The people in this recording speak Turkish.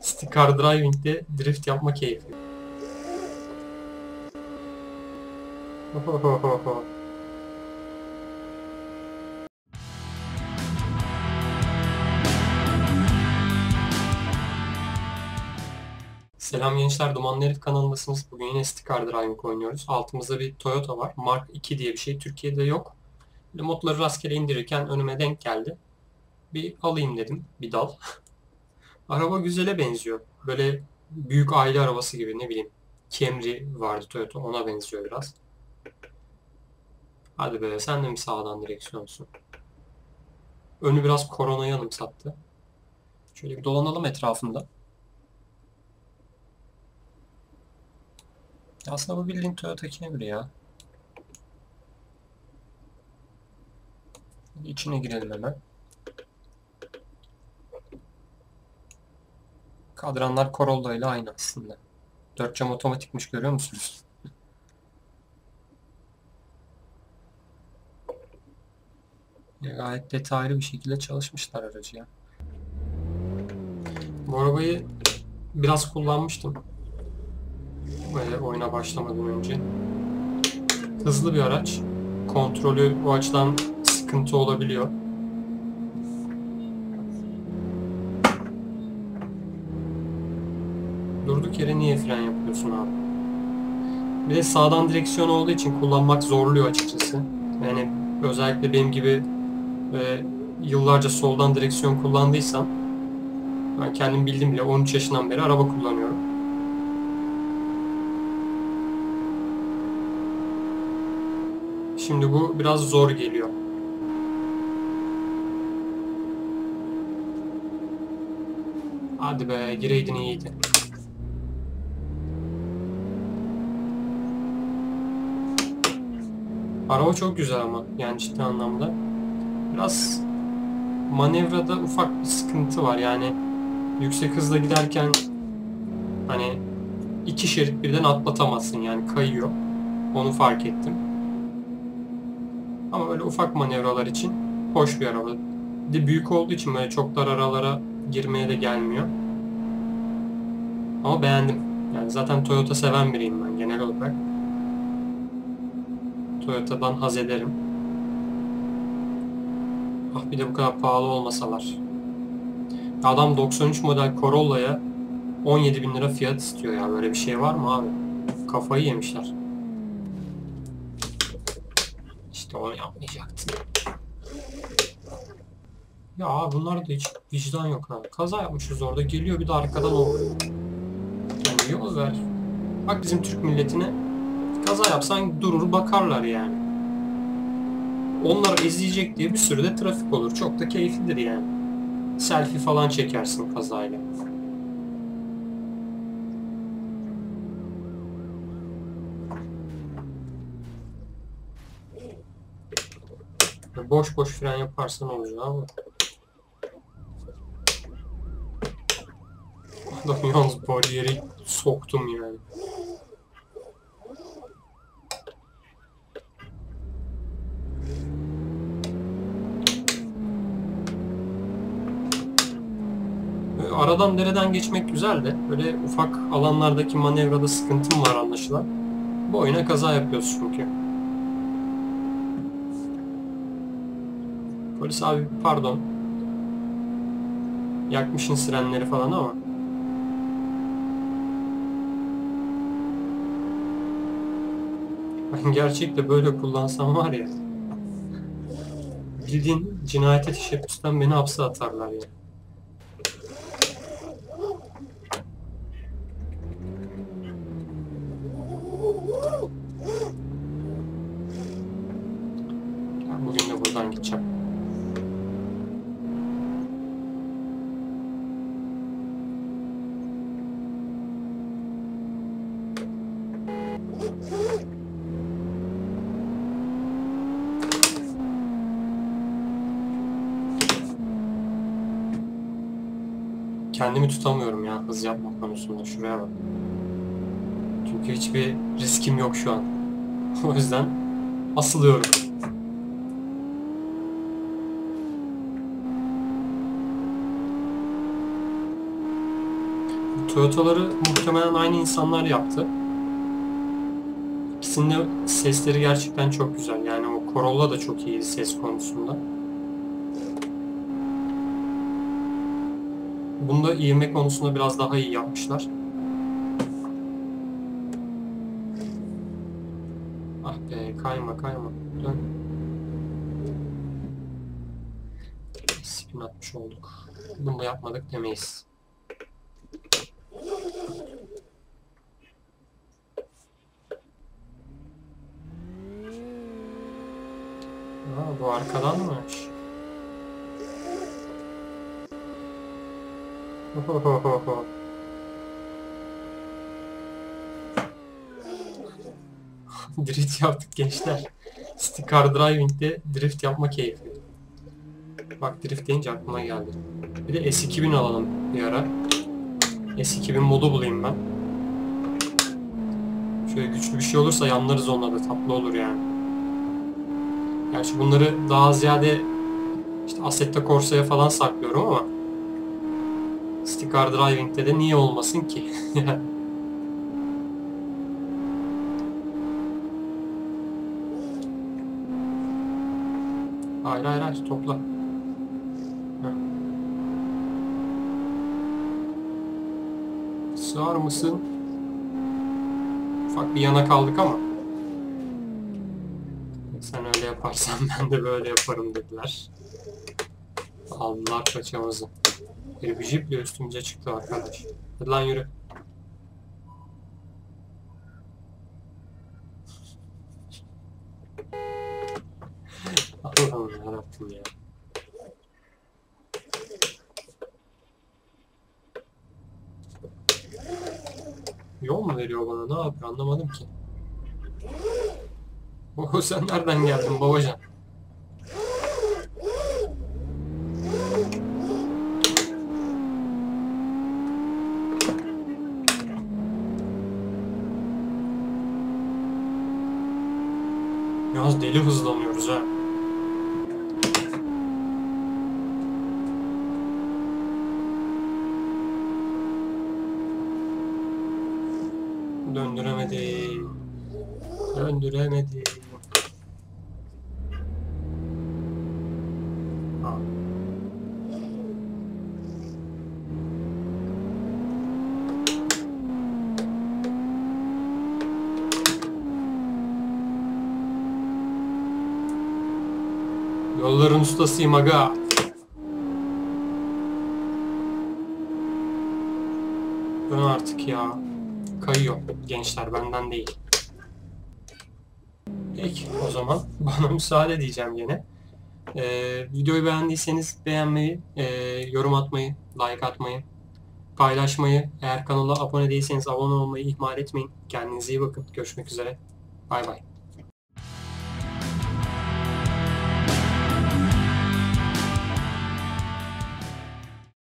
Sticker driving'de drift yapma keyfi. Selam gençler, Dumanlı Herif kanalındasınız. Bugün yine Sticker Driving oynuyoruz. Altımızda bir Toyota var. Mark 2 diye bir şey Türkiye'de yok. Böyle modları rastgele indirirken önüme denk geldi. Bir alayım dedim, bir dal. Araba güzele benziyor. Böyle büyük aile arabası gibi ne bileyim. Camry vardı Toyota, ona benziyor biraz. Hadi be, sen de mi sağdan direksiyonsun? Önü biraz koronayı anımsattı. Şöyle bir dolanalım etrafında. Aslında bu bildiğin Toyota Camry ya. İçine girelim hemen. Kadranlar Corolla ile aynı aslında. Dört cam otomatikmiş görüyor musunuz? Ya gayet detaylı bir şekilde çalışmışlar aracı ya. Bu arabayı biraz kullanmıştım. Böyle oyuna başlamadan önce. Hızlı bir araç. Kontrolü o açıdan sıkıntı olabiliyor. Fren yapıyorsun abi? Bir de sağdan direksiyon olduğu için kullanmak zorluyor açıkçası. Yani özellikle benim gibi e, yıllarca soldan direksiyon kullandıysam ben kendim bildim bile 13 yaşından beri araba kullanıyorum. Şimdi bu biraz zor geliyor. Hadi be gireydin iyiydi. Araba çok güzel ama yani ciddi anlamda. Biraz manevrada ufak bir sıkıntı var yani yüksek hızla giderken hani iki şerit birden atlatamazsın yani kayıyor. Onu fark ettim. Ama böyle ufak manevralar için hoş bir araba. De büyük olduğu için böyle çok dar aralara girmeye de gelmiyor. Ama beğendim. Yani zaten Toyota seven biriyim ben genel olarak. Toyota'dan haz ederim. Ah bir de bu kadar pahalı olmasalar. Adam 93 model Corolla'ya 17 bin lira fiyat istiyor ya. Böyle bir şey var mı abi? Kafayı yemişler. İşte onu yapmayacaktın. Ya abi bunlar da hiç vicdan yok ha. Kaza yapmışız orada. Geliyor bir de arkadan o. Yani yol ver. Bak bizim Türk milletine kaza yapsan durur bakarlar yani. Onlar eziyecek diye bir sürü de trafik olur. Çok da keyiflidir yani. Selfie falan çekersin kazayla. Boş boş fren yaparsan olacak ama. Adam yalnız bariyeri soktum yani. Aradan dereden geçmek güzel de böyle ufak alanlardaki manevrada sıkıntım var anlaşılan. Bu oyuna kaza yapıyoruz çünkü. Polis abi pardon. Yakmışın sirenleri falan ama. Ben gerçekte böyle kullansam var ya. Bildiğin cinayete teşebbüsten beni hapse atarlar ya. Ben bugün de buradan gideceğim. Kendimi tutamıyorum ya hız yapma konusunda şuraya bak. Çünkü hiçbir riskim yok şu an. O yüzden asılıyorum. Toyota'ları muhtemelen aynı insanlar yaptı. İkisinin de sesleri gerçekten çok güzel. Yani o Corolla da çok iyiydi ses konusunda. Bunda ivme konusunda biraz daha iyi yapmışlar. Ah be kayma kayma. Dön. Spin atmış olduk. Bunu da yapmadık demeyiz. Aa, bu arkadanmış. Ohohoho. drift yaptık gençler. Sticker Driving'de drift yapma keyfi. Bak drift deyince aklıma geldi. Bir de S2000 alalım bir ara. S2000 modu bulayım ben. Şöyle güçlü bir şey olursa yanlarız onunla da tatlı olur yani. Gerçi bunları daha ziyade işte Assetto Corsa'ya falan saklıyorum ama Sticker Driving'de de niye olmasın ki? hayır hayır hayır topla. Heh. Sığar mısın? Ufak bir yana kaldık ama. Sen öyle yaparsan ben de böyle yaparım dediler. Aldılar paçamızı. Bir jiple üstümüze çıktı arkadaş. Hadi lan yürü. Allah'ım yarabbim ya. Yol mu veriyor bana? Ne yapıyor? Anlamadım ki. Oho sen nereden geldin babacan? Yalnız deli hızlanıyoruz ha. Döndüremedim. Döndüremedim. Ha. Yolların ustasıyım aga. Dön artık ya. Kayıyor gençler benden değil. Peki o zaman bana müsaade diyeceğim gene. Ee, videoyu beğendiyseniz beğenmeyi, e, yorum atmayı, like atmayı, paylaşmayı, eğer kanala abone değilseniz abone olmayı ihmal etmeyin. Kendinize iyi bakın. Görüşmek üzere. Bay bay.